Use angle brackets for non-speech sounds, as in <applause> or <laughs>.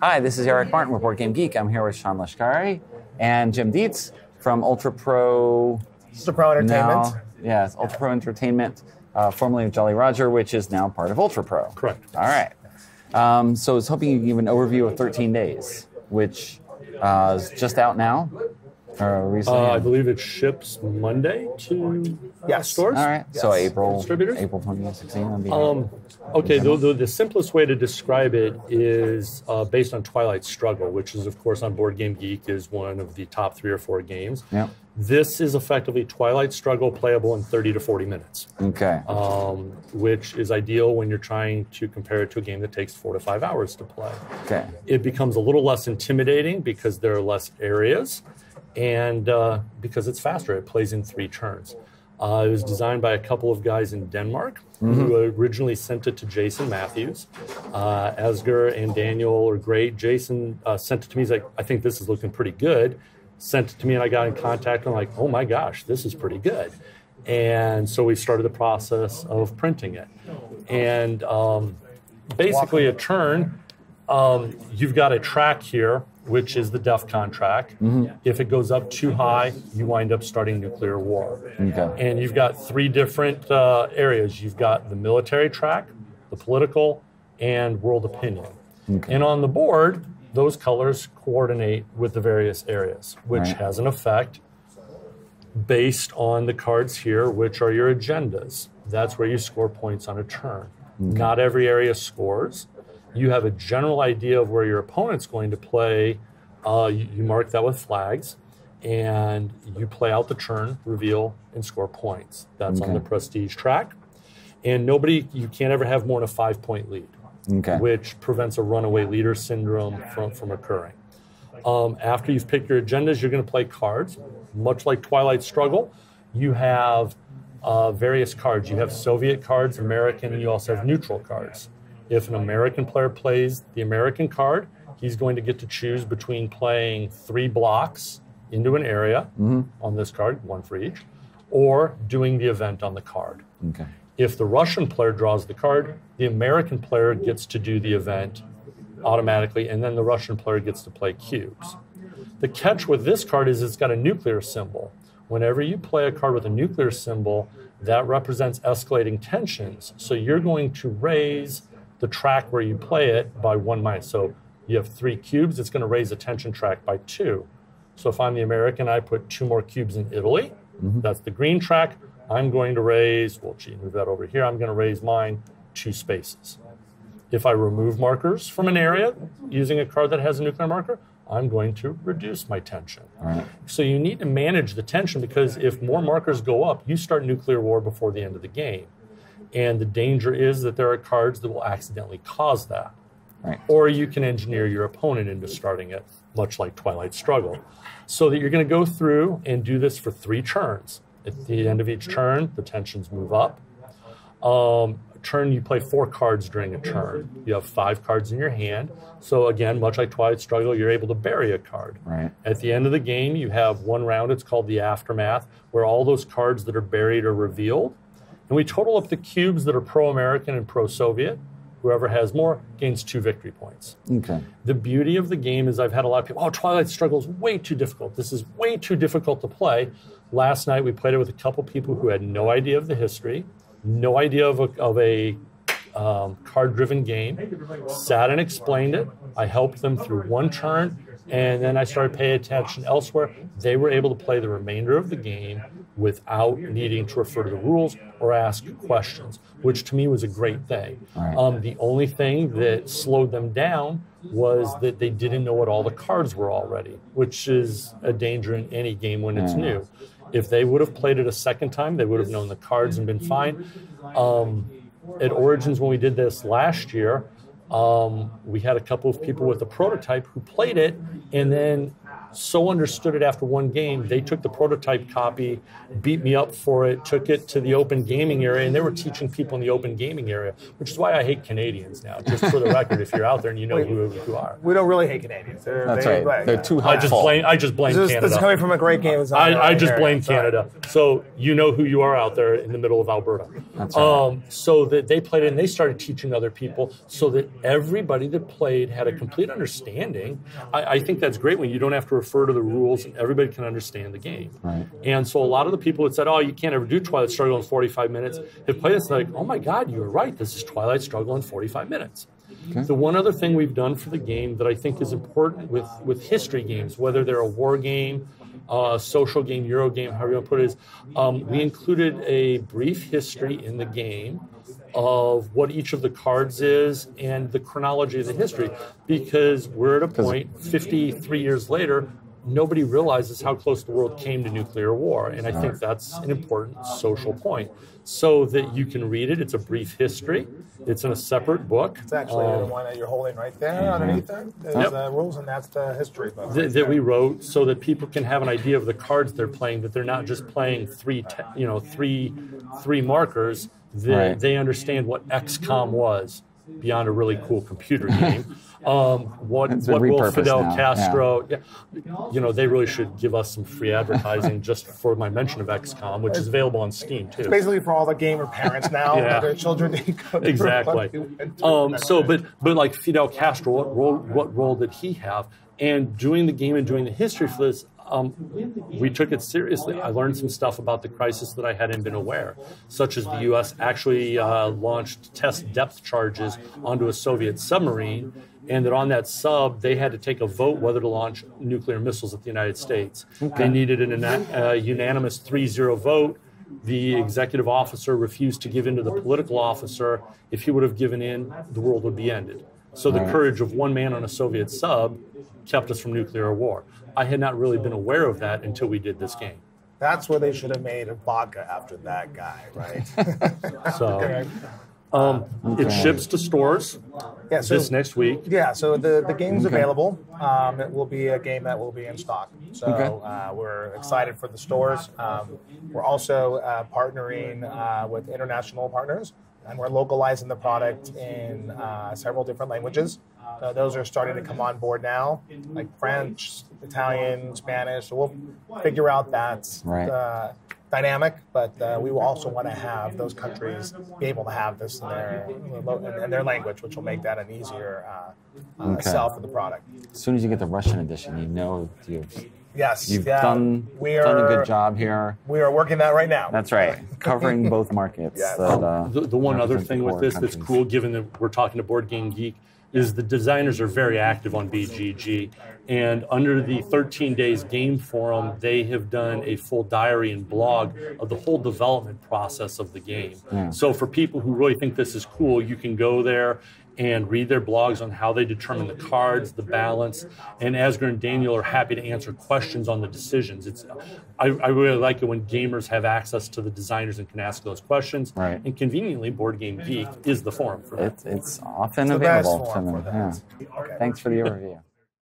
Hi, this is Eric Martin with Board Game Geek. I'm here with Sean Lashkari and Jim Dietz from Ultra Pro. Ultra Pro Entertainment. Now, yes, Ultra Pro Entertainment, uh, formerly of Jolly Roger, which is now part of Ultra Pro. Correct. All right. Um, so I was hoping you could give an overview of 13 Days, which uh, is just out now. Or recently. Uh, I believe it ships Monday to Yes. stores. All right. So April, Distributors? April 2016. Um, okay, the, the, the simplest way to describe it is uh, based on Twilight Struggle, which is, of course, on Board Game Geek, is one of the top three or four games. Yep. This is effectively Twilight Struggle playable in 30 to 40 minutes, Okay. um, which is ideal when you're trying to compare it to a game that takes four to five hours to play. okay. It becomes a little less intimidating because there are less areas and uh, because it's faster. It plays in three turns. Uh, it was designed by a couple of guys in Denmark who originally sent it to Jason Matthews. Uh, Asger and Daniel are great. Jason uh, sent it to me. He's like, I think this is looking pretty good. Sent it to me, and I got in contact. And I'm like, oh my gosh, this is pretty good. And so we started the process of printing it. And um, basically, a turn, um, you've got a track here, which is the DEFCON track. If it goes up too high, you wind up starting nuclear war. Okay. And you've got three different uh, areas. You've got the military track, the political, and world opinion. And on the board, those colors coordinate with the various areas, which Right. has an effect based on the cards here, which are your agendas. That's where you score points on a turn. Not every area scores. You have a general idea of where your opponent's going to play. Uh, you, you mark that with flags, and you play out the turn, reveal, and score points. That's on the prestige track. And nobody, you can't ever have more than a five point lead Okay. which prevents a runaway leader syndrome from, from occurring. Um, after you've picked your agendas, you're going to play cards. Much like Twilight Struggle, you have uh, various cards. You have Soviet cards, American, and you also have neutral cards. If an American player plays the American card, he's going to get to choose between playing three blocks into an area mm-hmm. on this card, one for each, or doing the event on the card. Okay. If the Russian player draws the card, the American player gets to do the event automatically, and then the Russian player gets to play cubes. The catch with this card is it's got a nuclear symbol. Whenever you play a card with a nuclear symbol, that represents escalating tensions. So you're going to raise the track where you play it by one minus. So you have three cubes, it's going to raise the tension track by two. So if I'm the American, I put two more cubes in Italy. Mm-hmm. That's the green track. I'm going to raise, well, gee, move that over here. I'm going to raise mine two spaces. If I remove markers from an area using a card that has a nuclear marker, I'm going to reduce my tension. Right. So you need to manage the tension because if more markers go up, you start nuclear war before the end of the game. And the danger is that there are cards that will accidentally cause that. Right. Or you can engineer your opponent into starting it, much like Twilight Struggle. So that you're going to go through and do this for three turns. At the end of each turn, the tensions move up. Um, turn, you play four cards during a turn. You have five cards in your hand. So again, much like Twilight Struggle, you're able to bury a card. Right. At the end of the game, you have one round. It's called the aftermath, where all those cards that are buried are revealed, and we total up the cubes that are pro-American and pro-Soviet. Whoever has more gains two victory points. Okay. The beauty of the game is I've had a lot of people, oh, Twilight Struggle is way too difficult. This is way too difficult to play. Last night we played it with a couple people who had no idea of the history, no idea of a, of a um, card driven game, sat and explained it. I helped them through one turn, and then I started paying attention elsewhere. They were able to play the remainder of the game without needing to refer to the rules or ask questions, which to me was a great thing. Right. Um, the only thing that slowed them down was that they didn't know what all the cards were already, which is a danger in any game when it's new. If they would have played it a second time, they would have known the cards and been fine. Um, at Origins, when we did this last year, um, we had a couple of people with a prototype who played it and then so understood it after one game, they took the prototype copy, beat me up for it, took it to the open gaming area, and they were teaching people in the open gaming area, which is why I hate Canadians now. Just for the record, if you're out there and you know who who are. We don't really hate Canadians. They're, That's they, right. They're too I just blame I just blame This, is- Canada. this is coming from a great game. designer I, I just blame Sorry. Canada. So you know who you are out there in the middle of Alberta. That's right. Um, so that they played it and they started teaching other people so that everybody that played had a complete understanding. I, I think that's great when you don't have to refer to the rules and everybody can understand the game. Right. And so a lot of the people that said, oh, you can't ever do Twilight Struggle in 45 minutes have played this like, oh my God, you're right. This is Twilight Struggle in 45 minutes. The one other thing we've done for the game that I think is important with, with history games, whether they're a war game, uh, social game, Euro game, however you want to put it, is um, we included a brief history in the game of what each of the cards is and the chronology of the history because we're at a point 53 years later nobody realizes how close the world came to nuclear war and i think that's an important social point so that you can read it it's a brief history it's in a separate book It's actually Um, the one that you're holding right there underneath there. There's Yep. the rules, and that's the history book. that, that we wrote so that people can have an idea of the cards they're playing that they're not just playing three te- you know three three markers that Right. they understand what XCOM was beyond a really cool computer <laughs> game um, what It's what will Fidel now. Castro yeah. you know they really should give us some free advertising <laughs> just for my mention of XCOM which is available on Steam too Basically, for all the gamer parents now, <laughs> Yeah. their children didn't go through exactly. what we went through. Um, so, but but like Fidel Castro, what role what role did he have? And doing the game and doing the history for this, um, we took it seriously. I learned some stuff about the crisis that I hadn't been aware, such as the U.S. actually uh, launched test depth charges onto a Soviet submarine. And that on that sub, they had to take a vote whether to launch nuclear missiles at the United States. They needed an uh, unanimous 3 0 vote the executive officer refused to give in to the political officer. If he would have given in, the world would be ended. So the courage of one man on a Soviet sub kept us from nuclear war. I had not really been aware of that until we did this game. That's where they should have made a vodka after that guy, right? <laughs> So Okay. um, it ships to stores Yeah, so this next week. Yeah, so the, the game's Okay. available. Um, it will be a game that will be in stock. So Okay. uh, we're excited for the stores. Um, we're also uh, partnering uh, with international partners, and we're localizing the product in uh, several different languages. So those are starting to come on board now, like French, Italian, Spanish. So we'll figure out that Right. uh, dynamic, but uh, we will also want to have those countries be able to have this in their in their language, which will make that an easier uh, uh, Okay. sell for the product. As soon as you get the Russian edition, you know you've Yes, you've yeah, done we done a good job here. We are working that right now. That's right, covering <laughs> both markets. Yes. That, uh, The, the one other thing with core this that's cool, given that we're talking to Board Game Geek, is the designers are very active on BGG. And under the 13 Days Game Forum, they have done a full diary and blog of the whole development process of the game. Yeah. So for people who really think this is cool, you can go there and read their blogs on how they determine the cards, the balance, and Asger and Daniel are happy to answer questions on the decisions. It's, I, I really like it when gamers have access to the designers and can ask those questions. Right. And conveniently, Board Game Geek is the forum for that. It's it's often the best available to them. Yeah. Okay. Thanks for the overview.